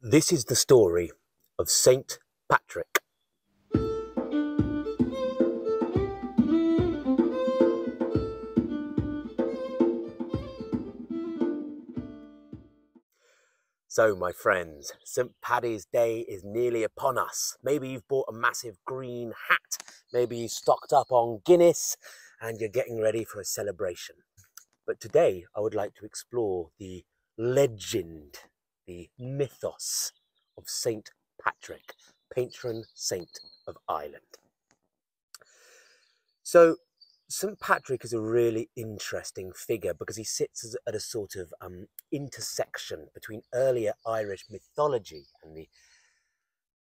This is the story of Saint Patrick. So, my friends, St. Paddy's Day is nearly upon us. Maybe you've bought a massive green hat, maybe you stocked up on Guinness, and you're getting ready for a celebration. But today, I would like to explore the legend, the mythos of St. Patrick, patron saint of Ireland. So, St. Patrick is a really interesting figure because he sits at a sort of um, intersection between earlier Irish mythology and the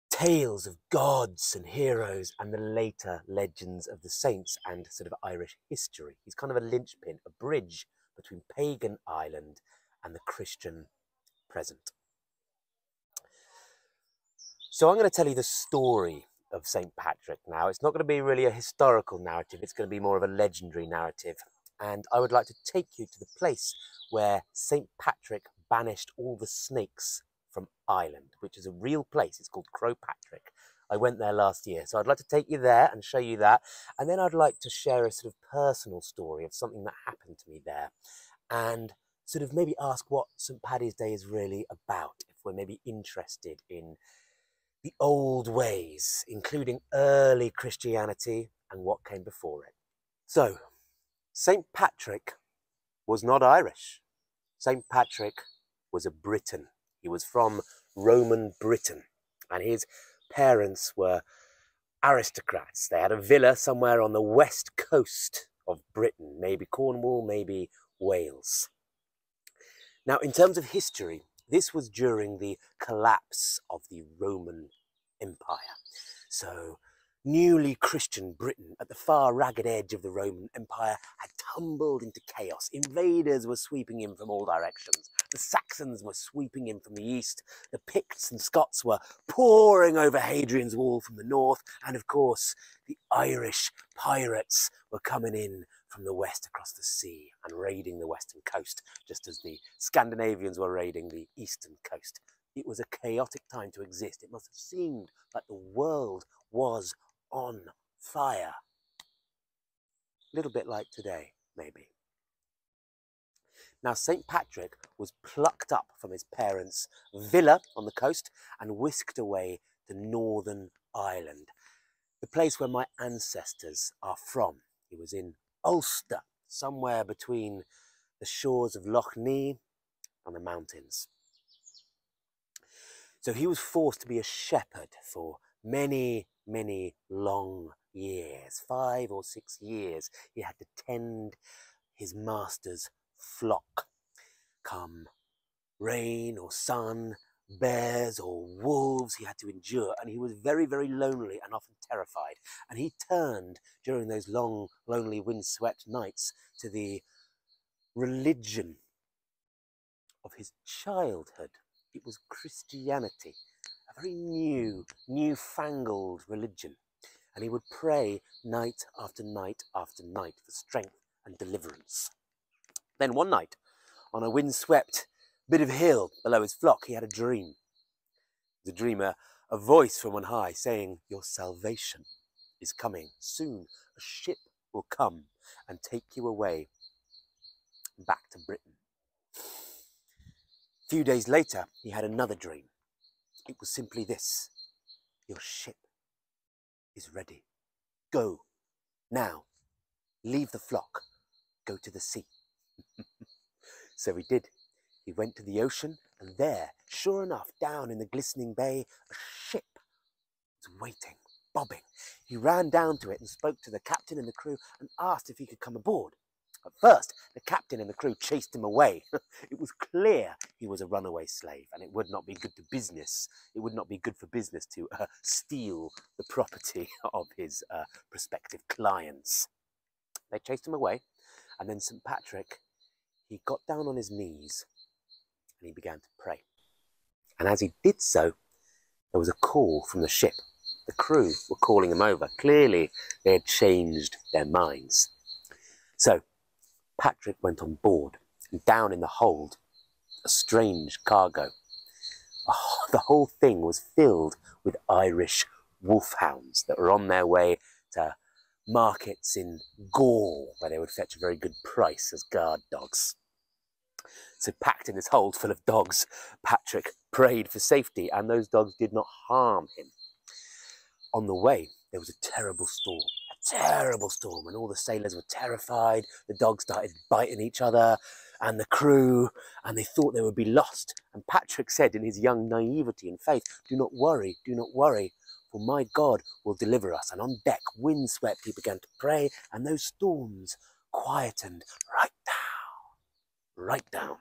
tales of gods and heroes and the later legends of the saints and sort of Irish history. He's kind of a linchpin, a bridge between pagan Ireland and the Christian present. So I'm going to tell you the story of St. Patrick now. It's not going to be really a historical narrative, it's going to be more of a legendary narrative. And I would like to take you to the place where St. Patrick banished all the snakes from Ireland, which is a real place. It's called Croagh Patrick. I went there last year. So I'd like to take you there and show you that. And then I'd like to share a sort of personal story of something that happened to me there. And sort of maybe ask what St. Paddy's Day is really about, if we're maybe interested in the old ways, including early Christianity and what came before it. So, St. Patrick was not Irish. St. Patrick was a Briton. He was from Roman Britain, and his parents were aristocrats. They had a villa somewhere on the west coast of Britain, maybe Cornwall, maybe Wales. Now, in terms of history, this was during the collapse of the Roman Empire. So, newly Christian Britain at the far ragged edge of the Roman Empire had tumbled into chaos. Invaders were sweeping in from all directions. The Saxons were sweeping in from the east. The Picts and Scots were pouring over Hadrian's Wall from the north. And of course, the Irish pirates were coming in from the west across the sea and raiding the western coast, just as the Scandinavians were raiding the eastern coast. It was a chaotic time to exist. It must have seemed like the world was on fire. A little bit like today, maybe. Now, St. Patrick was plucked up from his parents' villa on the coast and whisked away to Northern Ireland, the place where my ancestors are from. He was in Ulster, somewhere between the shores of Lough Neagh and the mountains. So he was forced to be a shepherd for many, many long years, five or six years. He had to tend his master's flock. Come rain or sun, bears or wolves he had to endure, and he was very, very lonely and often terrified. And he turned during those long, lonely, windswept nights to the religion of his childhood. It was Christianity, a very new, newfangled religion. And he would pray night after night after night for strength and deliverance. Then one night, on a windswept bit of hill below his flock, he had a dream. The dreamer, a voice from on high saying, Your salvation is coming. Soon a ship will come and take you away back to Britain. A few days later, he had another dream. It was simply this Your ship is ready. Go now. Leave the flock. Go to the sea. so he did. He went to the ocean, and there, sure enough, down in the glistening bay, a ship was waiting, bobbing. He ran down to it and spoke to the captain and the crew and asked if he could come aboard. At first, the captain and the crew chased him away. it was clear he was a runaway slave, and it would not be good to business. It would not be good for business to uh, steal the property of his uh, prospective clients. They chased him away, and then St. Patrick, he got down on his knees and he began to pray. And as he did so, there was a call from the ship. The crew were calling him over. Clearly, they had changed their minds. So Patrick went on board, and down in the hold, a strange cargo. oh, the whole thing was filled with Irish wolfhounds that were on their way to markets in Gaul, where they would fetch a very good price as guard dogs. So, packed in this hold full of dogs, Patrick prayed for safety, and those dogs did not harm him. On the way, there was a terrible storm, a terrible storm, and all the sailors were terrified. The dogs started biting each other and the crew, and they thought they would be lost. And Patrick said in his young naivety and faith, Do not worry, do not worry for my God will deliver us. And on deck, windswept, he began to pray, and those storms quietened right down, right down.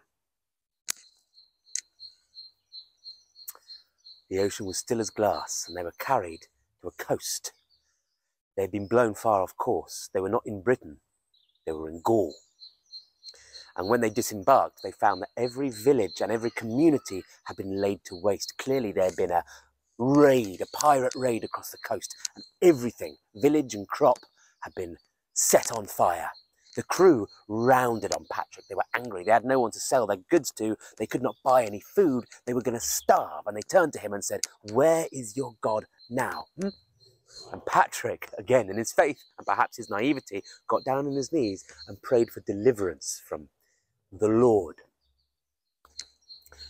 The ocean was still as glass, and they were carried to a coast. They had been blown far off course. They were not in Britain, they were in Gaul. And when they disembarked, they found that every village and every community had been laid to waste. Clearly, there had been a raid, a pirate raid across the coast, and everything, village and crop, had been set on fire. The crew rounded on Patrick. They were angry. They had no one to sell their goods to. They could not buy any food. They were going to starve. And they turned to him and said, Where is your God now? Hmm? And Patrick, again in his faith and perhaps his naivety, got down on his knees and prayed for deliverance from the Lord.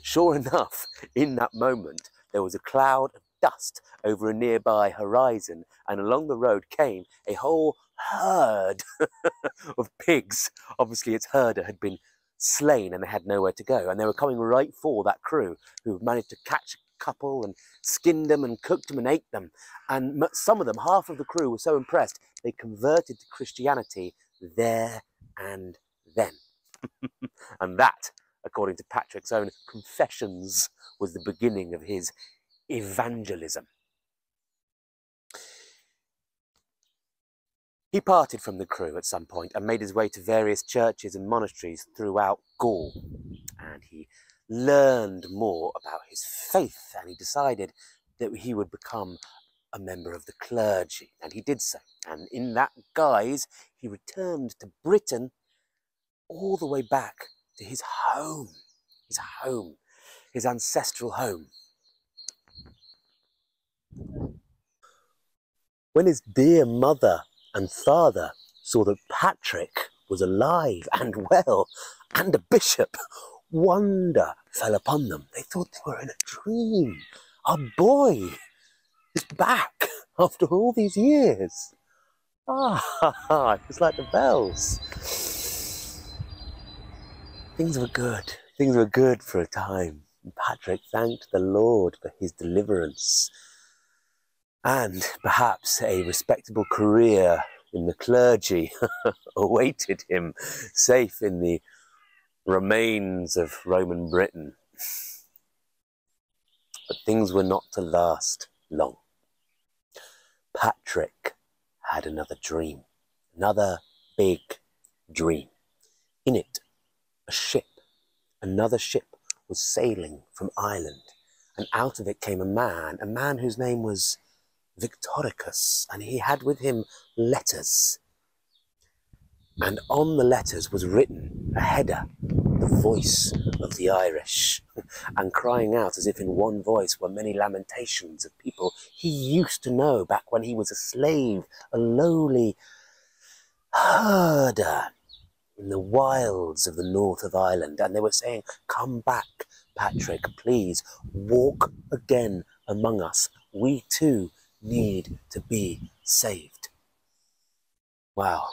Sure enough, in that moment, there was a cloud of dust over a nearby horizon, and along the road came a whole herd of pigs. Obviously, its herder had been slain and they had nowhere to go. And they were coming right for that crew who managed to catch a couple and skinned them and cooked them and ate them. And some of them, half of the crew, were so impressed, they converted to Christianity there and then. and that, according to Patrick's own confessions, was the beginning of his evangelism. He parted from the crew at some point and made his way to various churches and monasteries throughout Gaul. And he learned more about his faith and he decided that he would become a member of the clergy. And he did so. And in that guise, he returned to Britain all the way back to his home, his home, his ancestral home. When his dear mother and father saw that Patrick was alive and well and a bishop, wonder fell upon them. They thought they were in a dream. Our boy is back after all these years. Ah, it's like the bells. Things were good. Things were good for a time. Patrick thanked the Lord for his deliverance and perhaps a respectable career in the clergy awaited him safe in the remains of Roman Britain. But things were not to last long. Patrick had another dream, another big dream. In it, a ship, another ship was sailing from Ireland, and out of it came a man, a man whose name was Victoricus, and he had with him letters. And on the letters was written a header, the voice of the Irish, and crying out as if in one voice were many lamentations of people he used to know back when he was a slave, a lowly herder in the wilds of the north of Ireland. And they were saying, Come back, Patrick, please, walk again among us. We too need to be saved. Wow.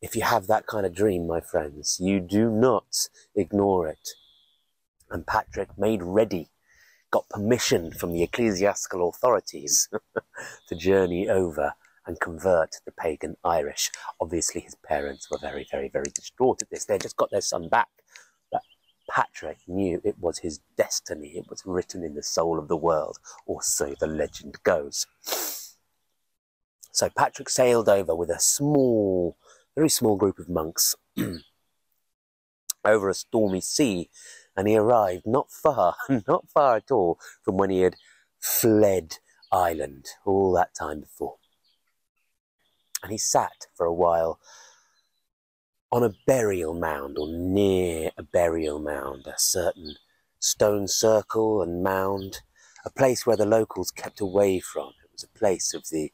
If you have that kind of dream, my friends, you do not ignore it. And Patrick made ready, got permission from the ecclesiastical authorities to journey over and convert the pagan Irish. Obviously, his parents were very, very, very distraught at this. They just got their son back. Patrick knew it was his destiny. It was written in the soul of the world, or so the legend goes. So Patrick sailed over with a small, very small group of monks over a stormy sea, and he arrived not far, not far at all from when he had fled Ireland all that time before. And he sat for a while on a burial mound or near a burial mound, a certain stone circle and mound, a place where the locals kept away from. It was a place of the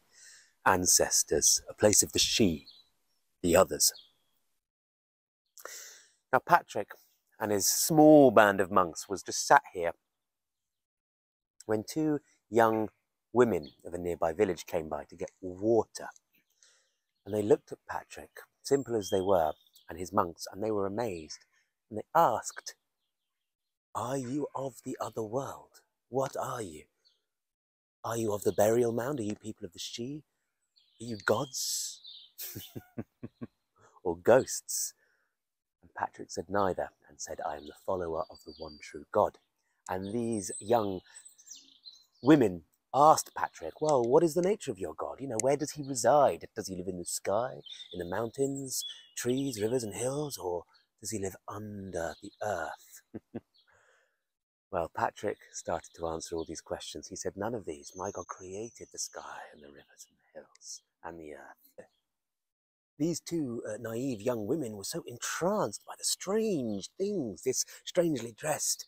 ancestors, a place of the Sidhe, the others. Now Patrick and his small band of monks was just sat here when two young women of a nearby village came by to get water. And they looked at Patrick, simple as they were, and his monks, and they were amazed. And they asked, Are you of the other world? What are you? Are you of the burial mound? Are you people of the Sidhe? Are you gods? or ghosts? And Patrick said neither, and said, I am the follower of the one true God. And these young women asked Patrick, Well, what is the nature of your God? You know, where does he reside? Does he live in the sky, in the mountains, trees, rivers, and hills, or does he live under the earth? well, Patrick started to answer all these questions. He said, None of these. My God created the sky and the rivers and the hills and the earth. These two uh, naive young women were so entranced by the strange things this strangely dressed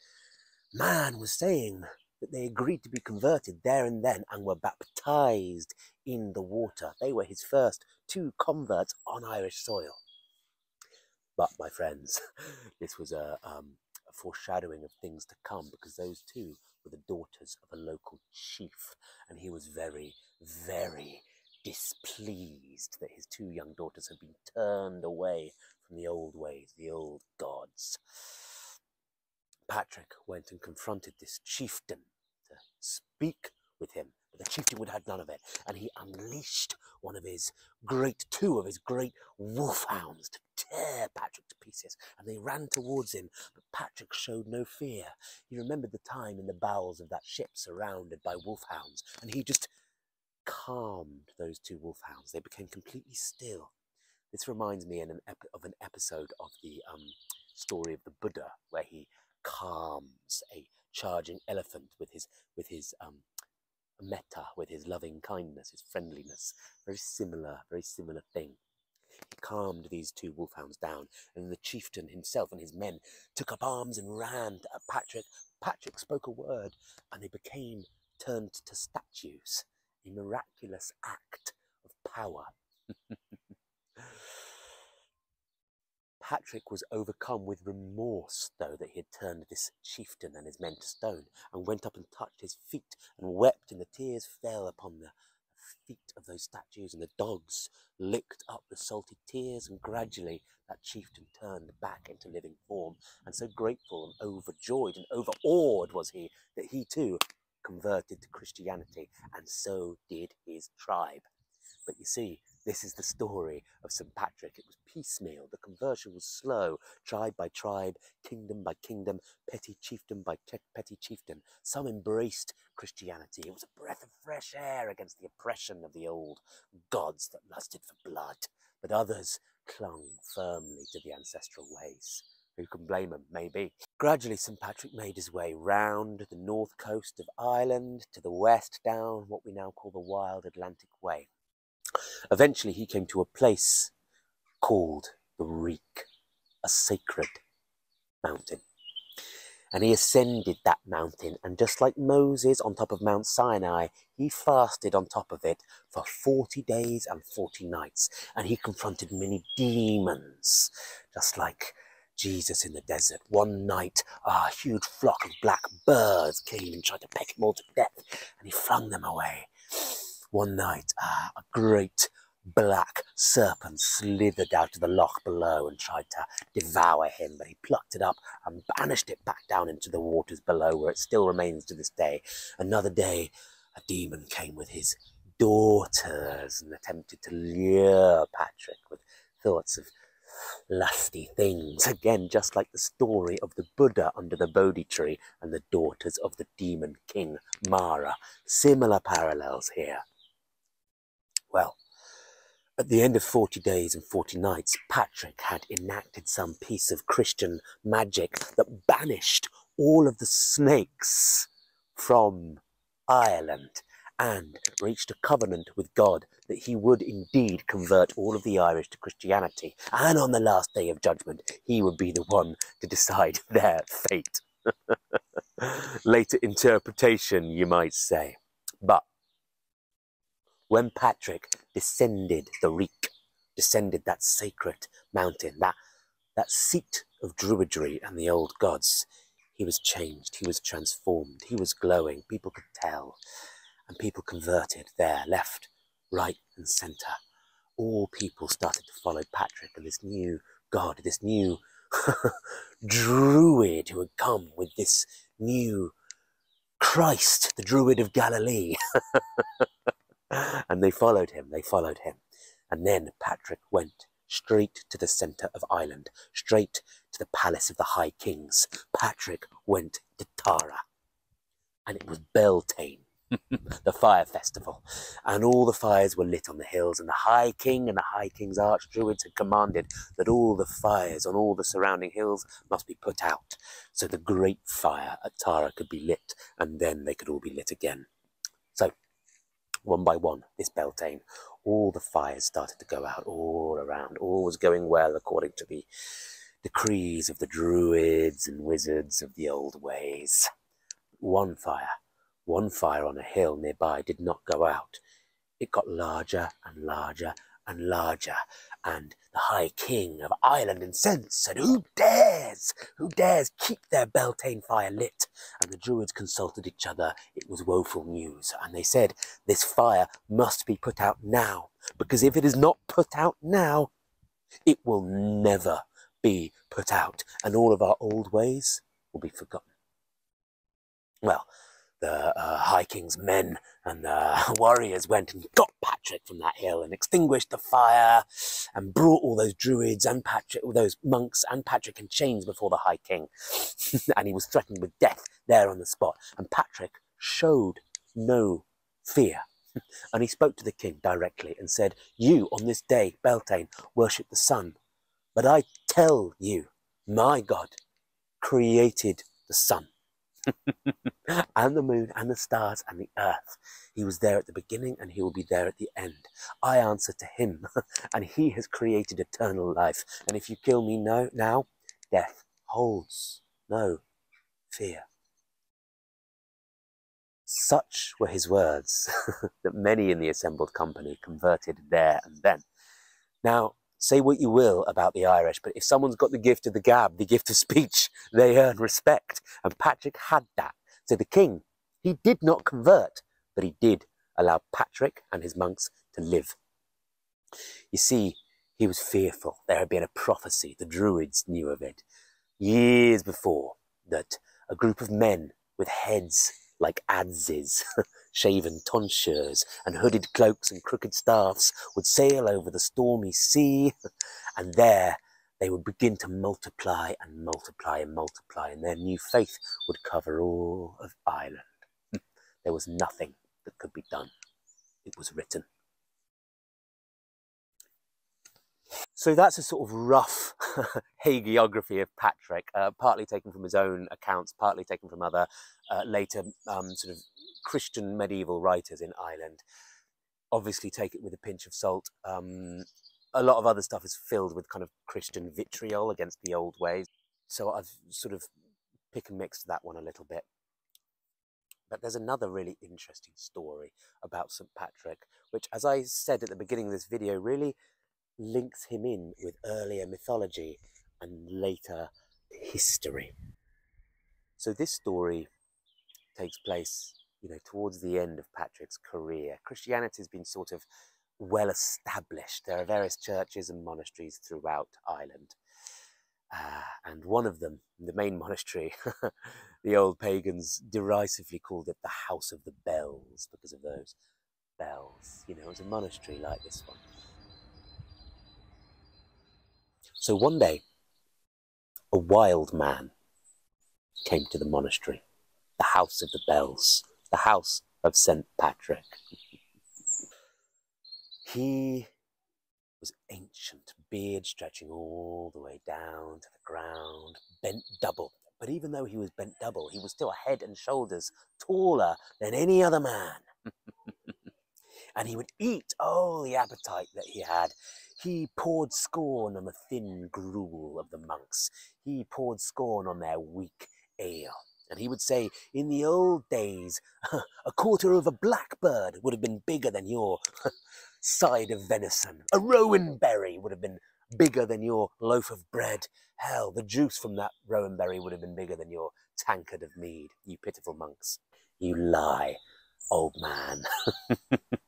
man was saying that they agreed to be converted there and then and were baptized in the water. They were his first two converts on Irish soil. But, my friends, this was a, um, a foreshadowing of things to come because those two were the daughters of a local chief, and he was very, very displeased that his two young daughters had been turned away from the old ways, the old gods. Patrick went and confronted this chieftain speak with him. But the chieftain would have none of it, and he unleashed one of his great, two of his great wolfhounds to tear Patrick to pieces, and they ran towards him. But Patrick showed no fear. He remembered the time in the bowels of that ship surrounded by wolfhounds, and he just calmed those two wolfhounds. They became completely still. This reminds me an of an episode of the um, story of the Buddha, where he calms a charging elephant with his with his um, metta, with his loving kindness, his friendliness. Very similar, very similar thing. He calmed these two wolfhounds down, and the chieftain himself and his men took up arms and ran at Patrick. Patrick spoke a word, and they became turned to statues. A miraculous act of power. Patrick was overcome with remorse, though, that he had turned this chieftain and his men to stone, and went up and touched his feet, and wept, and the tears fell upon the feet of those statues, and the dogs licked up the salty tears, and gradually that chieftain turned back into living form, and so grateful and overjoyed and overawed was he that he too converted to Christianity, and so did his tribe. But you see, this is the story of St. Patrick. It was piecemeal. The conversion was slow, tribe by tribe, kingdom by kingdom, petty chieftain by petty chieftain. Some embraced Christianity. It was a breath of fresh air against the oppression of the old gods that lusted for blood. But others clung firmly to the ancestral ways. Who can blame him? Maybe. Gradually, St. Patrick made his way round the north coast of Ireland to the west down what we now call the Wild Atlantic Way. Eventually, he came to a place called the Reek, a sacred mountain. And he ascended that mountain, and just like Moses on top of Mount Sinai, he fasted on top of it for 40 days and 40 nights. And he confronted many demons, just like Jesus in the desert. One night, a huge flock of black birds came and tried to peck him all to death, and he flung them away. One night, great black serpent slithered out of the loch below and tried to devour him, but he plucked it up and banished it back down into the waters below, where it still remains to this day. Another day, a demon came with his daughters and attempted to lure Patrick with thoughts of lusty things. Again, just like the story of the Buddha under the Bodhi tree and the daughters of the demon king Mara. Similar parallels here. Well, at the end of 40 days and 40 nights, Patrick had enacted some piece of Christian magic that banished all of the snakes from Ireland and reached a covenant with God that he would indeed convert all of the Irish to Christianity. And on the last day of judgment, he would be the one to decide their fate. Later interpretation, you might say. But when Patrick descended the reek, descended that sacred mountain, that, that seat of druidry and the old gods, he was changed, he was transformed, he was glowing. People could tell. And people converted there, left, right, and centre. All people started to follow Patrick and this new god, this new druid who had come with this new Christ, the druid of Galilee. and they followed him, they followed him. And then Patrick went straight to the centre of Ireland, straight to the palace of the High Kings. Patrick went to Tara. And it was Beltane, the fire festival. And all the fires were lit on the hills, and the High King and the High King's arch druids had commanded that all the fires on all the surrounding hills must be put out, so the great fire at Tara could be lit, and then they could all be lit again. So, one by one, this Beltane, all the fires started to go out all around. All was going well according to the decrees of the druids and wizards of the old ways. One fire one fire on a hill nearby did not go out. It got larger and larger and larger, and the High King of Ireland incensed said, Who dares? Who dares keep their Beltane fire lit? And the Druids consulted each other. It was woeful news, and they said, This fire must be put out now, because if it is not put out now, it will never be put out, and all of our old ways will be forgotten. Well, the uh, High King's men and the warriors went and got Patrick from that hill and extinguished the fire and brought all those druids and Patrick, all those monks and Patrick in chains before the High King. and he was threatened with death there on the spot. And Patrick showed no fear. and he spoke to the king directly and said, You on this day, Beltane, worship the sun. But I tell you, my God created the sun and the moon and the stars and the earth. He was there at the beginning and he will be there at the end. I answer to him and he has created eternal life. And if you kill me no, now, death holds no fear. Such were his words that many in the assembled company converted there and then. Now, Say what you will about the Irish, but if someone's got the gift of the gab, the gift of speech, they earn respect. And Patrick had that. So the king, he did not convert, but he did allow Patrick and his monks to live. You see, he was fearful. There had been a prophecy, the Druids knew of it, years before, that a group of men with heads like adzes shaven tonsures and hooded cloaks and crooked staffs would sail over the stormy sea, and there they would begin to multiply and multiply and multiply, and their new faith would cover all of Ireland. there was nothing that could be done. It was written. So that's a sort of rough hagiography of Patrick, uh, partly taken from his own accounts, partly taken from other uh, later um, sort of Christian medieval writers in Ireland. Obviously, take it with a pinch of salt. Um, a lot of other stuff is filled with kind of Christian vitriol against the old ways. So I've sort of pick and mixed that one a little bit. But there's another really interesting story about St. Patrick, which, as I said at the beginning of this video, really links him in with earlier mythology and later history. So this story takes place, you know, towards the end of Patrick's career. Christianity has been sort of well established. There are various churches and monasteries throughout Ireland. Uh, and one of them, the main monastery, the old pagans derisively called it the House of the Bells because of those bells. You know, it was a monastery like this one. So one day, a wild man came to the monastery, the house of the bells, the house of St. Patrick. he was ancient, beard stretching all the way down to the ground, bent double. But even though he was bent double, he was still head and shoulders taller than any other man. and he would eat, all the appetite that he had. He poured scorn on the thin gruel of the monks. He poured scorn on their weak, ale. And he would say, in the old days, a quarter of a blackbird would have been bigger than your side of venison. A rowan berry would have been bigger than your loaf of bread. Hell, the juice from that rowan berry would have been bigger than your tankard of mead, you pitiful monks. You lie, old man,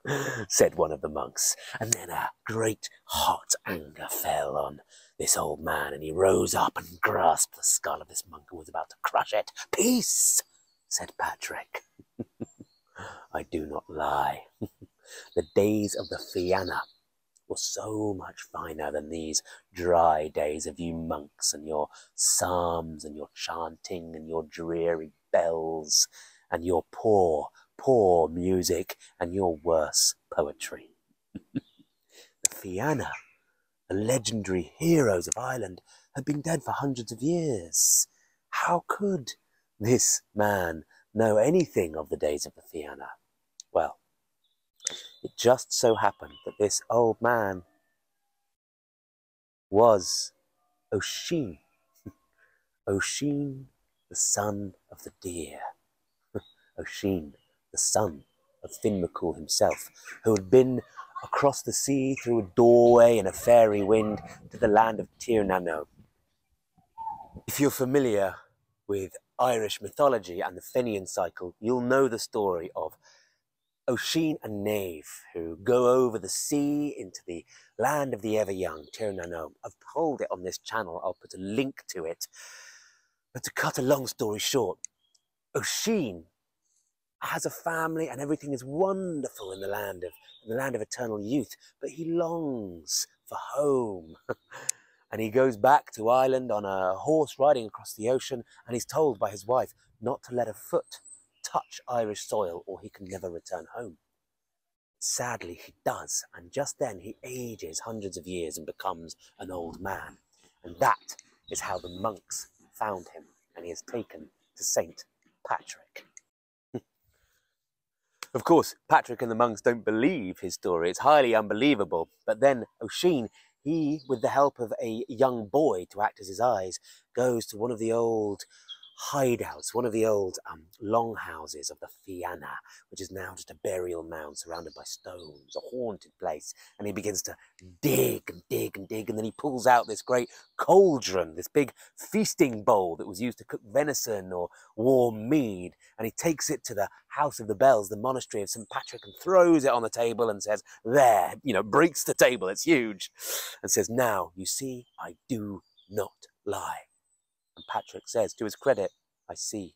said one of the monks. And then a great hot anger fell on this old man, and he rose up and grasped the skull of this monk who was about to crush it. Peace, said Patrick. I do not lie. the days of the Fianna were so much finer than these dry days of you monks and your psalms and your chanting and your dreary bells and your poor, poor music and your worse poetry. the Fianna, the legendary heroes of Ireland, had been dead for hundreds of years. How could this man know anything of the days of the Fianna? Well, it just so happened that this old man was Oisin. Oisin, the son of the deer. Oisin, the son of Finn McCool himself, who had been across the sea through a doorway in a fairy wind to the land of Tir na nOg. If you're familiar with Irish mythology and the Fenian cycle, you'll know the story of Oisin and Niamh, who go over the sea into the land of the ever young, Tir na nOg. I've told it on this channel, I'll put a link to it. But to cut a long story short, Oisin has a family and everything is wonderful in the land of the land of eternal youth, but he longs for home. and he goes back to Ireland on a horse riding across the ocean, and he's told by his wife not to let a foot touch Irish soil or he can never return home. Sadly, he does, and just then he ages hundreds of years and becomes an old man. And that is how the monks found him, and he is taken to St. Patrick. Of course, Patrick and the monks don't believe his story. It's highly unbelievable. But then Oisin, he, with the help of a young boy to act as his eyes, goes to one of the old hideouts, one of the old um, longhouses of the Fianna, which is now just a burial mound surrounded by stones, a haunted place. And he begins to dig and dig and dig, and then he pulls out this great cauldron, this big feasting bowl that was used to cook venison or warm mead, and he takes it to the House of the Bells, the monastery of St. Patrick, and throws it on the table and says, There, you know, breaks the table, it's huge, and says, Now, you see, I do not lie. Patrick says, to his credit, I see,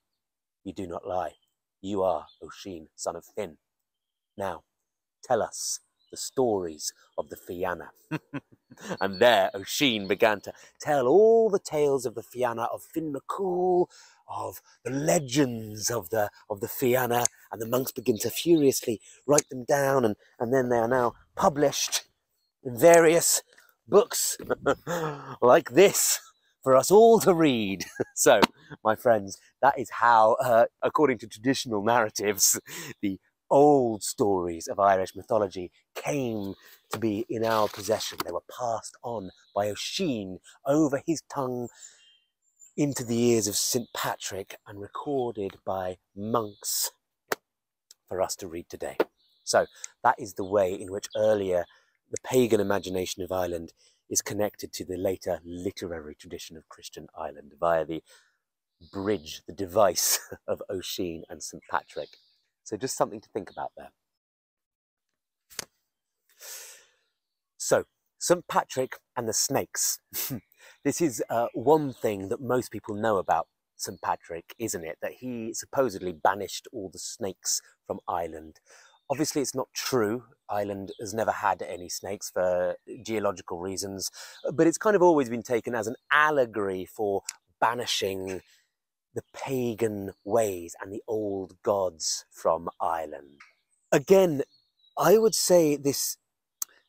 you do not lie. You are Oisin, son of Finn. Now, tell us the stories of the Fianna. and there Oisin began to tell all the tales of the Fianna, of Finn McCool, of the legends of the of the Fianna, and the monks begin to furiously write them down, and, and then they are now published in various books like this for us all to read. so, my friends, that is how, uh, according to traditional narratives, the old stories of Irish mythology came to be in our possession. They were passed on by Oisin over his tongue into the ears of St. Patrick and recorded by monks for us to read today. So that is the way in which earlier the pagan imagination of Ireland is connected to the later literary tradition of Christian Ireland via the bridge, the device of Oisin and St. Patrick. So just something to think about there. So, St. Patrick and the snakes. this is uh, one thing that most people know about St. Patrick, isn't it? That he supposedly banished all the snakes from Ireland. Obviously, it's not true. Ireland has never had any snakes for geological reasons, but it's kind of always been taken as an allegory for banishing the pagan ways and the old gods from Ireland. Again, I would say this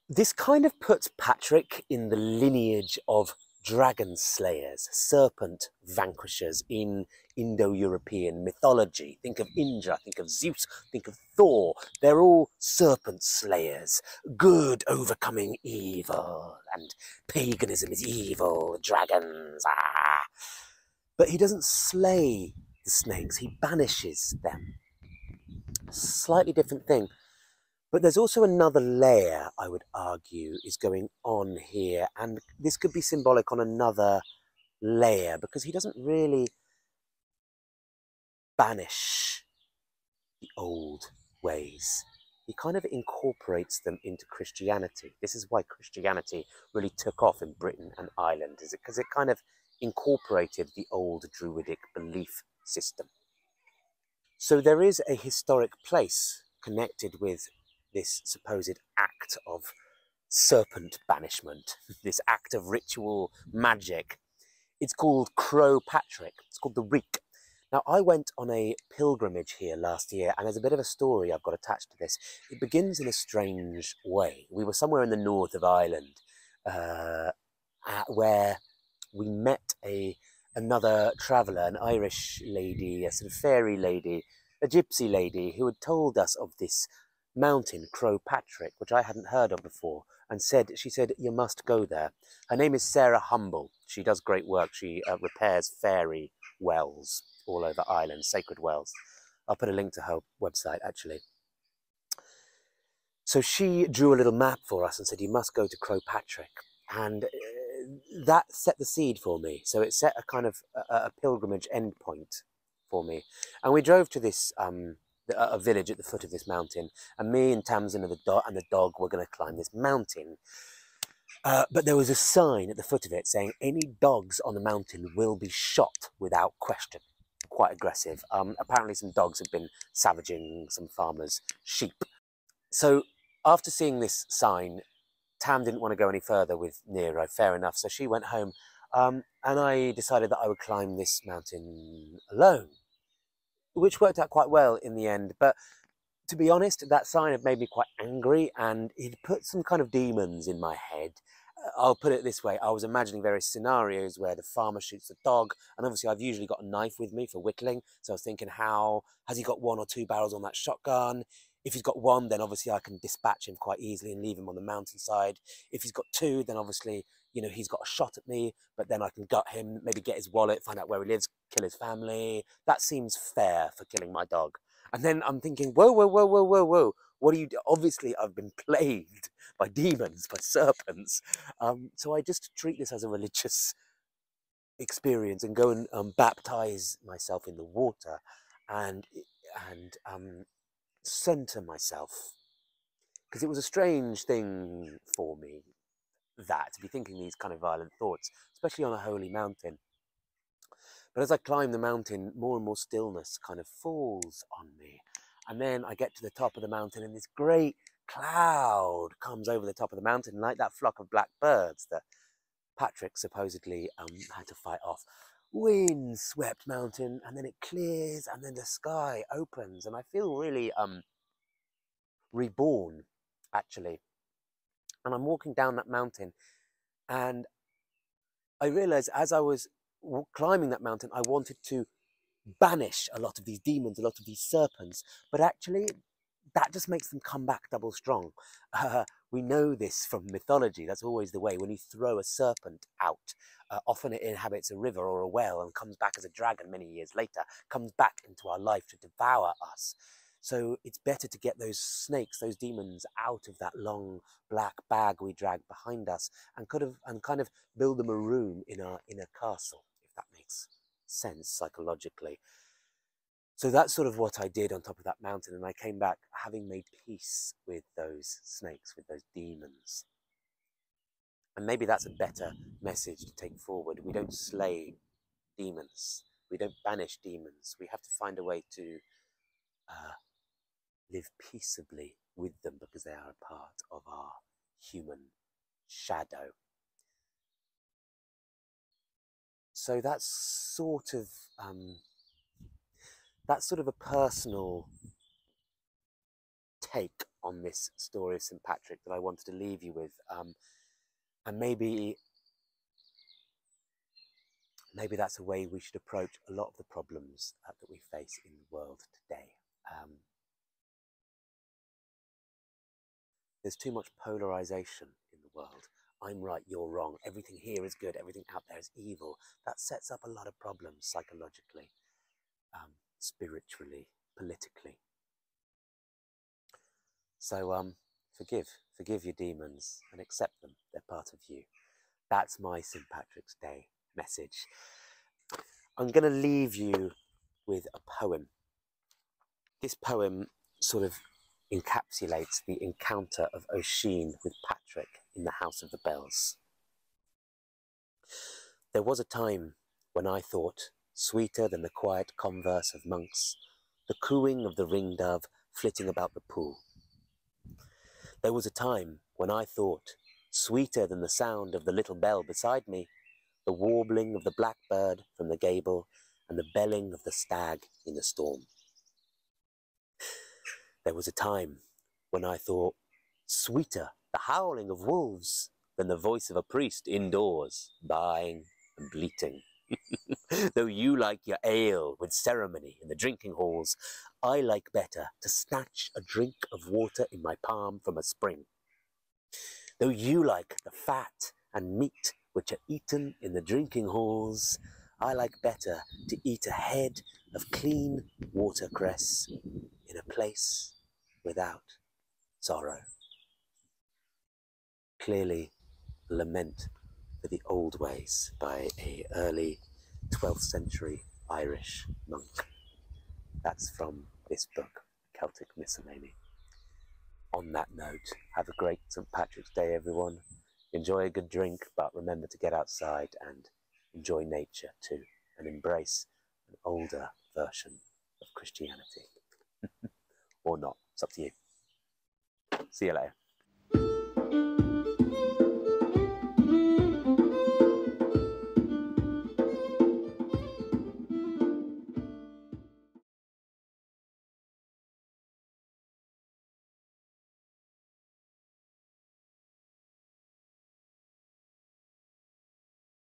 this kind of puts Patrick in the lineage of dragon slayers, serpent vanquishers in Indo-European mythology. Think of Indra, think of Zeus, think of Thor. They're all serpent slayers, good overcoming evil, and paganism is evil, dragons, ah. But he doesn't slay the snakes, he banishes them. Slightly different thing. But there's also another layer, I would argue, is going on here. And this could be symbolic on another layer because he doesn't really banish the old ways. He kind of incorporates them into Christianity. This is why Christianity really took off in Britain and Ireland, is it because it kind of incorporated the old Druidic belief system. So there is a historic place connected with this supposed act of serpent banishment, this act of ritual magic. It's called Croagh Patrick. It's called the Reek. Now, I went on a pilgrimage here last year, and there's a bit of a story I've got attached to this. It begins in a strange way. We were somewhere in the north of Ireland uh, where we met a another traveller, an Irish lady, a sort of fairy lady, a gypsy lady, who had told us of this mountain, Croagh Patrick, which I hadn't heard of before, and said, she said, you must go there. Her name is Sarah Humble. She does great work. She uh, repairs fairy wells all over Ireland, sacred wells. I'll put a link to her website, actually. So she drew a little map for us and said, you must go to Croagh Patrick. And uh, that set the seed for me. So it set a kind of a, a pilgrimage endpoint for me. And we drove to this um, a village at the foot of this mountain, and me and Tamsin and the dog and the dog were going to climb this mountain. Uh, but there was a sign at the foot of it saying any dogs on the mountain will be shot without question. Quite aggressive. Um, apparently, some dogs had been savaging some farmers' sheep. So, after seeing this sign, Tam didn't want to go any further with Nero. Fair enough. So she went home, um, and I decided that I would climb this mountain alone which worked out quite well in the end. But to be honest, that sign had made me quite angry and it put some kind of demons in my head. Uh, I'll put it this way I was imagining various scenarios where the farmer shoots the dog, and obviously, I've usually got a knife with me for whittling. So I was thinking, how has he got one or two barrels on that shotgun? If he's got one, then obviously I can dispatch him quite easily and leave him on the mountainside. If he's got two, then obviously you know, he's got a shot at me, but then I can gut him, maybe get his wallet, find out where he lives, kill his family. That seems fair for killing my dog. And then I'm thinking, whoa, whoa, whoa, whoa, whoa, whoa. What are you? do? Obviously, I've been plagued by demons, by serpents. Um, so I just treat this as a religious experience and go and um, baptize myself in the water and and um, center myself because it was a strange thing for me that, to be thinking these kind of violent thoughts, especially on a holy mountain. But as I climb the mountain, more and more stillness kind of falls on me. And then I get to the top of the mountain, and this great cloud comes over the top of the mountain, like that flock of black birds that Patrick supposedly um, had to fight off. Wind swept mountain, and then it clears, and then the sky opens, and I feel really um, reborn, actually and I'm walking down that mountain and I realized as I was climbing that mountain, I wanted to banish a lot of these demons, a lot of these serpents, but actually that just makes them come back double strong. Uh, we know this from mythology. That's always the way. When you throw a serpent out, uh, often it inhabits a river or a well and comes back as a dragon many years later, comes back into our life to devour us. So it's better to get those snakes, those demons out of that long black bag we drag behind us and could have and kind of build them a room in our inner castle, if that makes sense psychologically. So that's sort of what I did on top of that mountain, and I came back having made peace with those snakes, with those demons. And maybe that's a better message to take forward. We don't slay demons. We don't banish demons. We have to find a way to uh, live peaceably with them because they are a part of our human shadow. So that's sort of um, that's sort of a personal take on this story of St. Patrick that I wanted to leave you with, um, and maybe maybe that's a way we should approach a lot of the problems uh, that we face in the world today. Um, There's too much polarization in the world. I'm right, you're wrong, everything here is good, everything out there is evil, that sets up a lot of problems psychologically, um, spiritually, politically. So um, forgive, forgive your demons and accept them. They're part of you. That's my St. Patrick's Day message. I'm going to leave you with a poem. This poem sort of encapsulates the encounter of Oisin with Patrick in the House of the Bells. There was a time when I thought, sweeter than the quiet converse of monks, the cooing of the ringdove flitting about the pool. There was a time when I thought, sweeter than the sound of the little bell beside me, the warbling of the blackbird from the gable and the belling of the stag in the storm. There was a time when I thought, sweeter the howling of wolves than the voice of a priest indoors, buying and bleating. Though you like your ale with ceremony in the drinking halls, I like better to snatch a drink of water in my palm from a spring. Though you like the fat and meat which are eaten in the drinking halls, I like better to eat a head of clean watercress in a place without sorrow. Clearly, lament for the old ways by a early 12th century Irish monk. That's from this book, Celtic Miscellany. On that note, have a great St. Patrick's Day, everyone. Enjoy a good drink, but remember to get outside and enjoy nature too, and embrace an older version of Christianity. Or not. It's up to you. See you later.